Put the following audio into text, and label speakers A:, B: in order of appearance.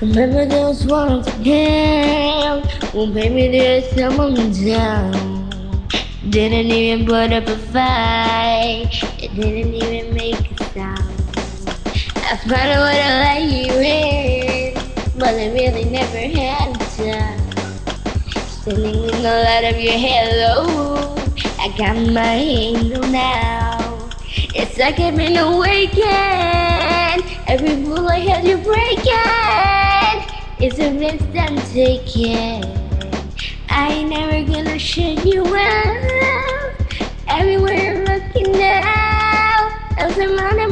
A: Remember those ones again? Well, baby, there's someone down. Didn't even put up a fight. It didn't even make a sound. I finally would have let you in, but I really never had time. Standing in the light of your halo, I got my angel now. It's like I've been awakened. Every rule I had you breaking. It's a risk I'm taking. I ain't never gonna shut you out. Everywhere I'm looking now, I'm surrounded